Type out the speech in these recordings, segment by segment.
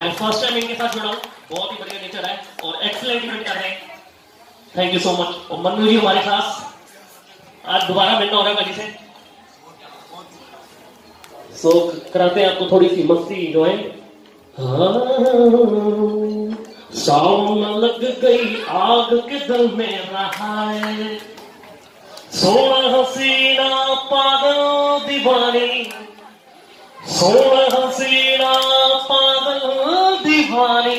मैं first time इनके साथ जुड़ा हूँ। बहुत ही बढ़िया नेचर है और एक्सलेंट इवेंट कर रहे हैं। थैंक यू सो मच और मन्नू जी हमारे साथ। आज दोबारा मिलना हो रहा है से। सो कराते हैं आपको थोड़ी सी मस्ती जो है। सावन लग गई, आग के दल में रहा है। सोना हसीना पागल दीवानी। सोना हसीना पागल दीवानी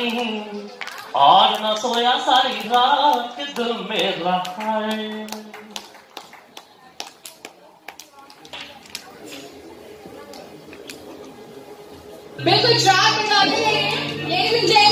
आज न सोया सारी रात के दिल में रहा है। बिल्कुल ट्रैक बनाते रहिए लेडीज़ एंड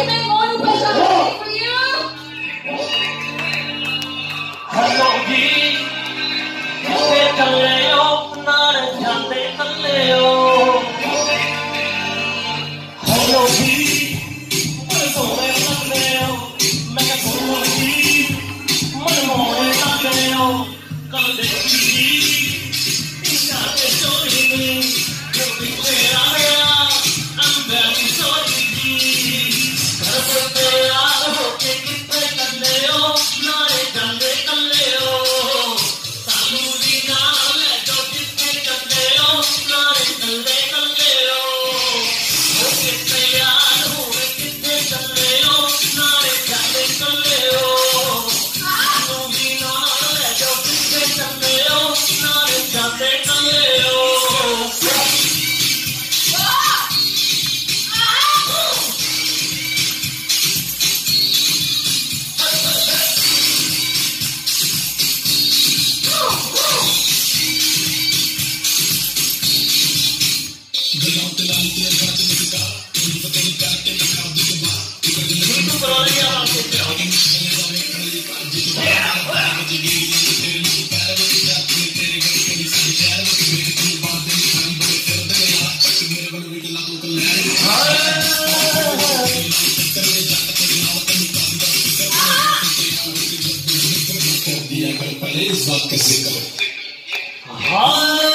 दिया कर पहले इस बात का ज़िक्र हाँ।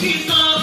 He's not.